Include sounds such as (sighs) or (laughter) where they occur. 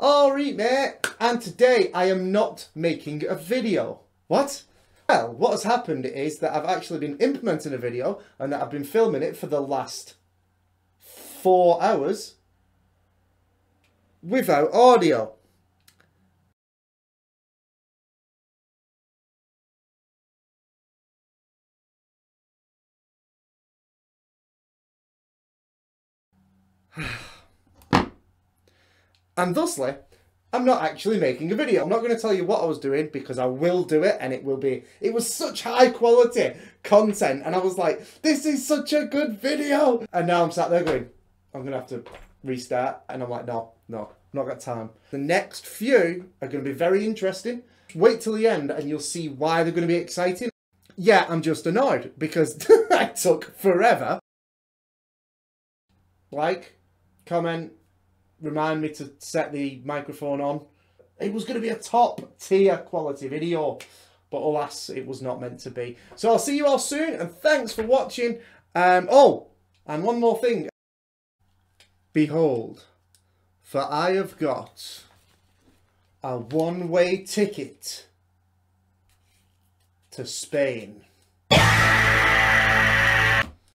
Alright mate, and today I am not making a video. What? Well, what has happened is that I've actually been implementing a video and that I've been filming it for the last four hours without audio. (sighs) (sighs) and thusly, I'm not actually making a video. I'm not going to tell you what I was doing because I will do it and it will be, it was such high quality content and I was like, this is such a good video. And now I'm sat there going, I'm going to have to restart. And I'm like, no, no, not got time. The next few are going to be very interesting. Wait till the end and you'll see why they're going to be exciting. Yeah, I'm just annoyed because (laughs) I took forever. Like, comment, remind me to set the microphone on. It was going to be a top tier quality video, but alas, it was not meant to be. So I'll see you all soon, and thanks for watching. Um, oh, and one more thing. Behold, for I have got a one-way ticket to Spain.